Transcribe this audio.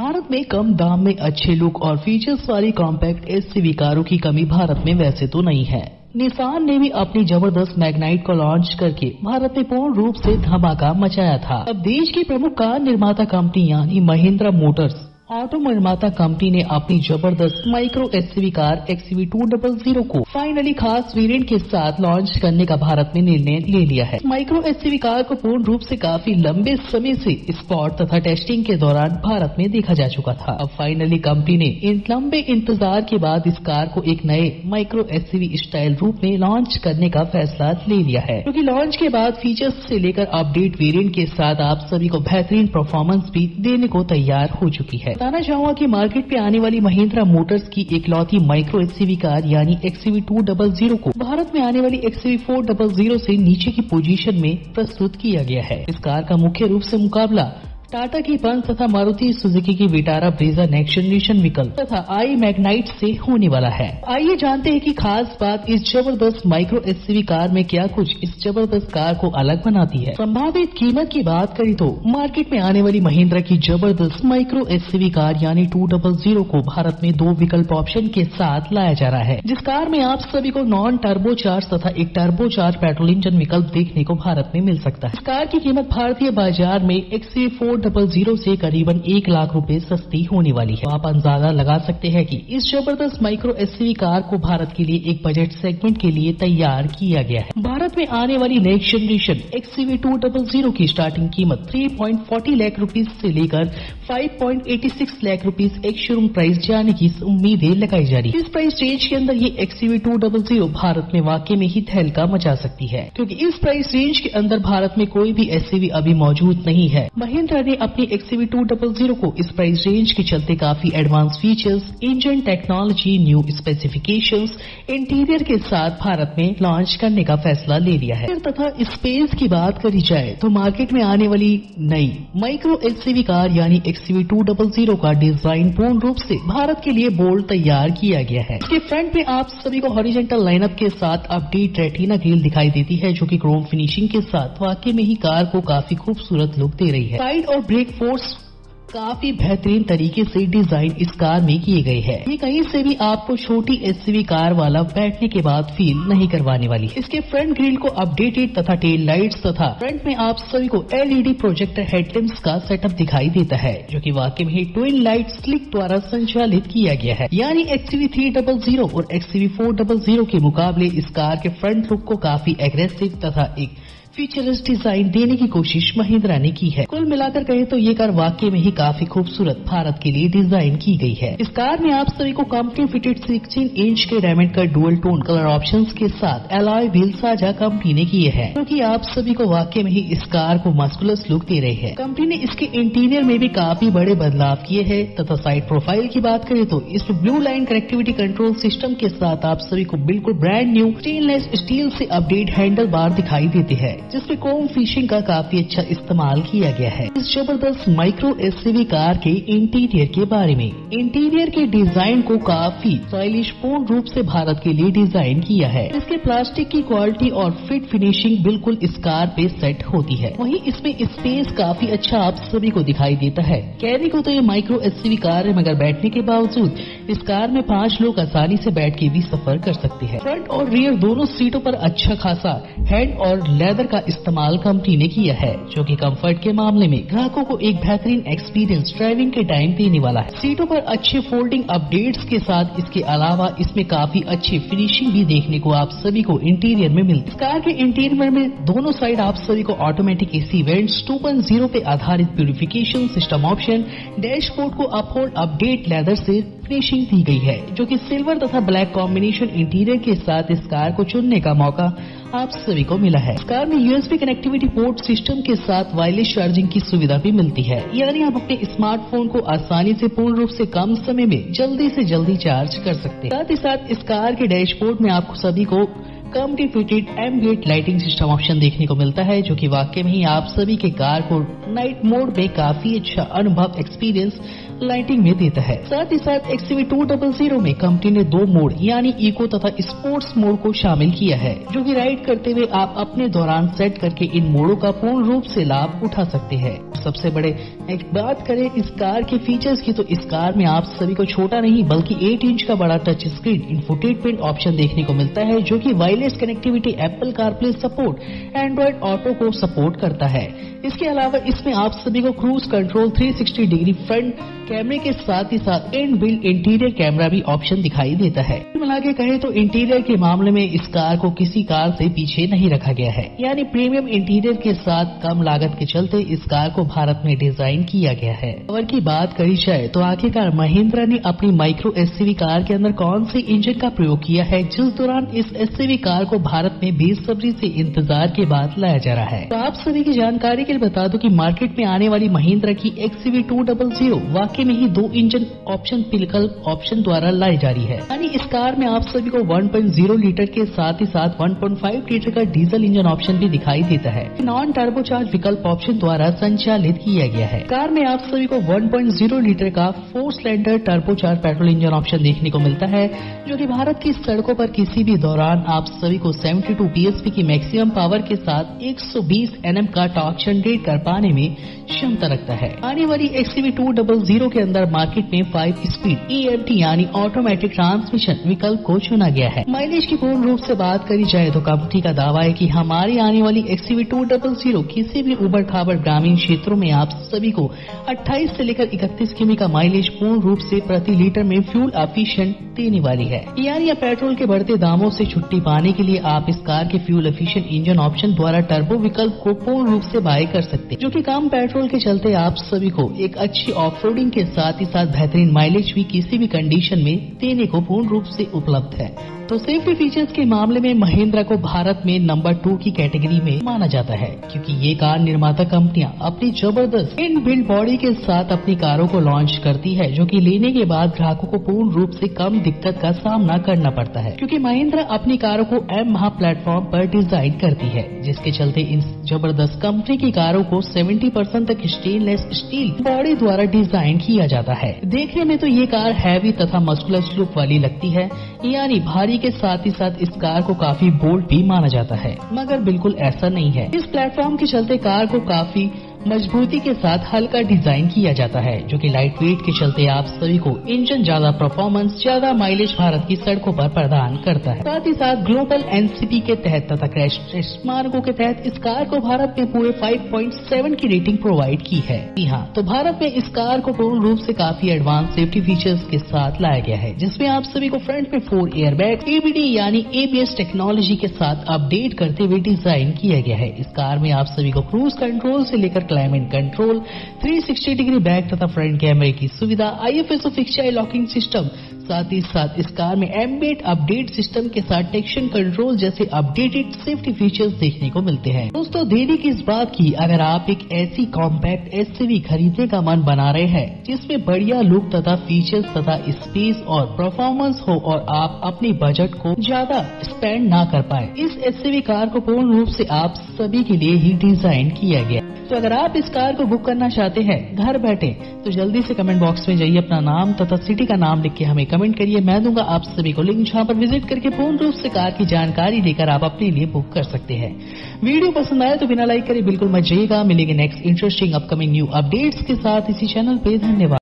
भारत में कम दाम में अच्छे लुक और फीचर्स वाली कॉम्पैक्ट एसयूवी कारों की कमी भारत में वैसे तो नहीं है। निसान ने भी अपनी ज़बरदस्त मैग्नाइट को लॉन्च करके भारत में पूर्ण रूप से धमाका मचाया था। अब देश की प्रमुख कार निर्माता कंपनी यानी महिंद्रा मोटर्स ऑटो निर्माता कंपनी ने अपनी ज़बरदस्त micro SUV car XV two double zero को फाइनली खास वेरिएंट के साथ लॉन्च करने का भारत में निर्णय ले लिया है। माइक्रो एसयूवी कार को पूर्ण रूप से काफ़ी लंबे समय से स्पॉट तथा टेस्टिंग के दौरान भारत में देखा जा चुका था। अब फाइनली कंपनी ने इन लंबे इंतज़ार के बाद इस कार को एक नए माइक्रो एसयूवी स्टाइल रूप में लॉन्च करने का फैसला ले लिया है। क्योंकि लॉन्च के बाद फीचर्स से लेकर अपडेट वेरिएंट के साथ आप सभी को बेहतरीन परफॉर्मेंस भी देने को तैयार हो चुकी है। बताना चाहूँगा कि मार्केट पे आने वाली महिंद्रा मोटर्स की इकलौती माइक्रो एक्सीवी कार, यानी एक्सीवी टू डबल ज़ीरो को भारत में आने वाली एक्सीवी फोर डबल ज़ीरो ऐसी नीचे की पोजीशन में प्रस्तुत किया गया है। इस कार का मुख्य रूप ऐसी मुकाबला टाटा की पंच तथा मारुति सुजुकी की विटारा ब्रेजा नेक्स्ट जनरेशन विकल्प तथा आई मैग्नाइट से होने वाला है। आइए जानते हैं कि खास बात इस ज़बरदस्त माइक्रो एसयूवी कार में क्या कुछ इस ज़बरदस्त कार को अलग बनाती है। संभावित कीमत की बात करें तो मार्केट में आने वाली महिंद्रा की ज़बरदस्त माइक्रो एसयूवी कार यानी टू डबल ज़ीरो को भारत में दो विकल्प ऑप्शन के साथ लाया जा रहा है, जिस कार में आप सभी को नॉन टर्बो चार्ज तथा एक टर्बो चार्ज पेट्रोल इंजन विकल्प देखने को भारत में मिल सकता है। इस कार की कीमत भारतीय बाज़ार में एक्सी फोर डबल ज़ीरो से करीबन एक लाख रुपए सस्ती होने वाली है। तो आप अंदाज़ा लगा सकते हैं कि इस ज़बरदस्त माइक्रो एसयूवी कार को भारत के लिए एक बजट सेगमेंट के लिए तैयार किया गया है। भारत में आने वाली next generation XUV two double zero की स्टार्टिंग कीमत three point forty lakh rupees से लेकर five point eighty six lakh rupees ex showroom price जाने की उम्मीदें लगाई जा रही है। इस प्राइस रेंज के अंदर ये XUV two double zero Bharat में वाकई में ही तहलका मचा सकती है। क्योंकि इस प्राइस रेंज के अंदर भारत में कोई भी एसयूवी अभी मौजूद नहीं है। महिंद्रा ने अपनी एक्सीवी टू डबल ज़ीरो को इस प्राइस रेंज के चलते काफ़ी advance features engine technology new specification interior के साथ भारत में लॉन्च करने का फैसला ले लिया है। तथा स्पेस की बात करी जाए तो मार्केट में आने वाली नई माइक्रो एक्सीवी कार यानी एक्सीवी टू डबल ज़ीरो का डिज़ाइन पूर्ण रूप से भारत के लिए बोल्ड तैयार किया गया है। इसके फ्रंट में आप सभी को हॉरिजेंटल लाइनअप के साथ अपडेट रेटिना ग्रिल दिखाई देती है, जो कि क्रोम फिनिशिंग के साथ वाकई में ही कार को काफ़ी खूबसूरत लुक दे रही है। साइड और ब्रेक फोर्स काफ़ी बेहतरीन तरीके से डिज़ाइन इस कार में किए गए हैं। ये कहीं से भी आपको छोटी एसयूवी कार वाला बैठने के बाद फील नहीं करवाने वाली। इसके फ्रंट ग्रिल को अपडेटेड तथा टेल लाइट्स तथा फ्रंट में आप सभी को एलईडी प्रोजेक्टर हेडलैम्प्स का सेटअप दिखाई देता है, जो कि वाकई में ट्विन लाइट स्लिक द्वारा संचालित किया गया है। यानी एक्सवी थ्री डबल ज़ीरो और एक्सवी फोर डबल ज़ीरो के मुकाबले इस कार के फ्रंट लुक को काफ़ी एग्रेसिव तथा एक फीचरस डिज़ाइन देने की कोशिश महिंद्रा ने की है। कुल मिलाकर कहे तो ये कार वाकई में ही काफ़ी खूबसूरत भारत के लिए डिज़ाइन की गई है। इस कार में आप सभी को कंपनी फिटेड सिक्सटीन इंच के डायमंड का डुअल टोन कलर ऑप्शन के साथ एलॉय व्हील साझा कंपनी ने किए हैं। क्योंकि आप सभी को वाकई में ही इस कार को मस्कुलस लुक दे रहे हैं। कंपनी ने इसके इंटीरियर में भी काफ़ी बड़े बदलाव किए हैं। तथा साइड प्रोफ़ाइल की बात करें तो इस blue line connectivity control system के साथ आप सभी को बिल्कुल ब्रांड न्यू स्टेनलेस स्टील से अपडेट हैंडल बार दिखाई देते हैं। जिसमें कोम फिशिंग का काफ़ी अच्छा इस्तेमाल किया गया है। इस ज़बरदस्त माइक्रो एसयूवी कार के इंटीरियर के बारे में। इंटीरियर के डिज़ाइन को काफ़ी स्टाइलिश पूर्ण रूप से भारत के लिए डिज़ाइन किया है। इसके प्लास्टिक की क्वालिटी और फिट फिनिशिंग बिल्कुल इस कार पे सेट होती है। वही इसमें स्पेस काफ़ी अच्छा आप सभी को दिखाई देता है। कहने को तो ये माइक्रो एसयूवी कार है, मगर बैठने के बावजूद इस कार में पाँच लोग आसानी से बैठ के भी सफ़र कर सकते हैं। फ्रंट और रियर दोनों सीटों पर अच्छा खासा हेड और लेदर का इस्तेमाल कंपनी ने किया है, जो कि कंफर्ट के मामले में ग्राहकों को एक बेहतरीन एक्सपीरियंस ड्राइविंग के टाइम देने वाला है। सीटों पर अच्छे फोल्डिंग अपडेट्स के साथ इसके अलावा इसमें काफ़ी अच्छी फिनिशिंग भी देखने को आप सभी को इंटीरियर में मिलती कार के इंटीरियर में दोनों साइड आप सभी को automatic AC vents two point zero पे आधारित प्यूरिफिकेशन सिस्टम ऑप्शन डैशबोर्ड को अपहोल्ड अपडेट लेदर से फिनिशिंग दी गई है, जो कि सिल्वर तथा ब्लैक कॉम्बिनेशन इंटीरियर के साथ इस कार को चुनने का मौका आप सभी को मिला है। कार में यूएसबी कनेक्टिविटी पोर्ट सिस्टम के साथ वायरलेस चार्जिंग की सुविधा भी मिलती है। यानी आप अपने स्मार्टफ़ोन को आसानी से पूर्ण रूप से कम समय में जल्दी से जल्दी चार्ज कर सकते हैं। साथ ही साथ इस कार के डैशबोर्ड में आपको सभी को company fitted ambient lighting system option देखने को मिलता है, जो कि वाकई में ही आप सभी के कार को नाइट मोड में काफ़ी अच्छा अनुभव एक्सपीरियंस लाइटिंग में देता है। साथ ही साथ एक्सवी टू डबल ज़ीरो में कंपनी ने दो मोड यानी इको तथा स्पोर्ट्स मोड को शामिल किया है, जो कि राइड करते हुए आप अपने दौरान सेट करके इन मोडों का पूर्ण रूप से लाभ उठा सकते हैं। सबसे बड़े। एक बात करें, इस कार के फीचर्स की तो इस कार में आप सभी को छोटा नहीं, बल्कि 8 इंच का बड़ा टच स्क्रीन इन्फोटेनमेंट ऑप्शन देखने को मिलता है, जो कि wireless connectivity Apple CarPlay support Android Auto को सपोर्ट करता है। इसके अलावा इसमें आप सभी को क्रूज कंट्रोल 360 डिग्री फ्रंट कैमरे के साथ ही साथ इन बिल्ड इंटीरियर कैमरा भी ऑप्शन दिखाई देता है। मिला के कहे तो इंटीरियर के मामले में इस कार को किसी कार से पीछे नहीं रखा गया है। यानी प्रीमियम इंटीरियर के साथ कम लागत के चलते इस कार को भारत में डिज़ाइन किया गया है। और की बात करी जाए तो आखिरकार महिंद्रा ने अपनी माइक्रो एससीवी कार के अंदर कौन से इंजन का प्रयोग किया है, जिस दौरान इस एससीवी कार को भारत में बेसब्री से इंतज़ार के बाद लाया जा रहा है। तो आप सभी की जानकारी के लिए बता दो कि मार्केट में आने वाली महिंद्रा की एक्सीवी टू डबल ज़ीरो वाकई में ही दो इंजन ऑप्शन विकल्प ऑप्शन द्वारा लाई जा रही है। यानी इस कार में आप सभी को 1.0 लीटर के साथ ही साथ 1.5 लीटर का डीजल इंजन ऑप्शन भी दिखाई देता है। नॉन टर्बोचार्ज विकल्प ऑप्शन द्वारा संचालित किया गया है। कार में आप सभी को 1.0 लीटर का four cylinder turbocharge petrol engine option देखने को मिलता है, जो कि भारत की सड़कों पर किसी भी दौरान आप सभी को 72 बीएसपी की मैक्सिमम पावर के साथ 120 एनएम का टॉर्क जनरेट कर पाने में क्षमता रखता है। आने वाली एक्सीवी टू डबल ज़ीरो के अंदर मार्केट में फाइव स्पीड ईएमटी यानी ऑटोमेटिक ट्रांसमिशन विकल्प को चुना गया है। माइलेज की पूर्ण रूप से बात करी जाए तो कंपनी का दावा है कि हमारी आने वाली एक्सीवी टू डबल ज़ीरो किसी भी उबड़ खाबड़ ग्रामीण क्षेत्रों में आप सभी को 28 से लेकर 31 किमी का माइलेज पूर्ण रूप से प्रति लीटर में फ्यूल एफिशिएंट देने वाली है। यानी पेट्रोल के बढ़ते दामों से छुट्टी पाने के लिए आप इस कार के फ्यूल एफिशिएंट इंजन ऑप्शन द्वारा टर्बो विकल्प को पूर्ण रूप से बाय कर सकते जो की कम पेट्रोल के चलते आप सभी को एक अच्छी ऑफ़ के साथ ही साथ बेहतरीन माइलेज भी किसी भी कंडीशन में देने को पूर्ण रूप ऐसी उपलब्ध है। तो सेफ्टी फीचर्स के मामले में महिंद्रा को भारत में नंबर टू की कैटेगरी में माना जाता है, क्योंकि ये कार निर्माता कंपनियाँ अपनी ज़बरदस्त इन बिल्ड बॉडी के साथ अपनी कारों को लॉन्च करती है, जो कि लेने के बाद ग्राहकों को पूर्ण रूप से कम दिक्कत का सामना करना पड़ता है, क्योंकि महिंद्रा अपनी कारों को एम महा प्लेटफॉर्म पर डिज़ाइन करती है, जिसके चलते इन ज़बरदस्त कंपनी की कारों को 70 परसेंट तक स्टेनलेस स्टील बॉडी द्वारा डिज़ाइन किया जाता है। देखने में तो ये कार हैवी तथा मस्कुलस लुक वाली लगती है यानी भारी के साथ ही साथ इस कार को काफ़ी बोल्ड भी माना जाता है। मगर बिल्कुल ऐसा नहीं है। इस प्लेटफॉर्म के चलते कार को काफ़ी मजबूती के साथ हल्का डिज़ाइन किया जाता है, जो कि लाइट वेट के चलते आप सभी को इंजन ज़्यादा परफॉर्मेंस ज़्यादा माइलेज भारत की सड़कों पर प्रदान करता है। साथ ही साथ ग्लोबल एनसीपी के तहत तथा क्रैश टेस्ट मार्गो के तहत इस कार को भारत में पूरे 5.7 की रेटिंग प्रोवाइड की है। जी हाँ तो भारत में इस कार को पूर्ण रूप ऐसी काफ़ी एडवांस सेफ्टी फीचर्स के साथ लाया गया है, जिसमें आप सभी को फ्रंट में फोर एयर बैग एबीडी यानी एबीएस टेक्नोलॉजी के साथ अपडेट करते हुए डिज़ाइन किया गया है। इस कार में आप सभी को क्रूज कंट्रोल ऐसी लेकर क्लाइमेट कंट्रोल 360 डिग्री बैक तथा फ्रंट कैमरे की सुविधा आईएफएसओ फिक्चर लॉकिंग सिस्टम साथ ही साथ इस कार में एम्बेट अपडेट सिस्टम के साथ टेक्शन कंट्रोल जैसे अपडेटेड सेफ्टी फीचर्स देखने को मिलते हैं। दोस्तों, देरी की इस बात की, अगर आप एक ऐसी कॉम्पैक्ट एसयूवी खरीदने का मन बना रहे हैं, जिसमें बढ़िया लुक तथा फीचर्स तथा स्पेस और परफॉर्मेंस हो और आप अपने बजट को ज़्यादा स्पेंड ना कर पाए, इस एसयूवी कार को पूर्ण रूप से आप सभी के लिए ही डिज़ाइन किया गया तो अगर आप इस कार को बुक करना चाहते हैं, घर बैठे तो जल्दी से कमेंट बॉक्स में जाइए अपना नाम तथा सिटी का नाम लिख के हमें कमेंट करिए। मैं दूँगा आप सभी को लिंक जहाँ पर विज़िट करके पूर्ण रूप से कार की जानकारी लेकर आप अपने लिए बुक कर सकते हैं। वीडियो पसंद आए तो बिना लाइक करे बिल्कुल मत जाइएगा। मिलेंगे next interesting upcoming new updates के साथ। इसी चैनल पे धन्यवाद।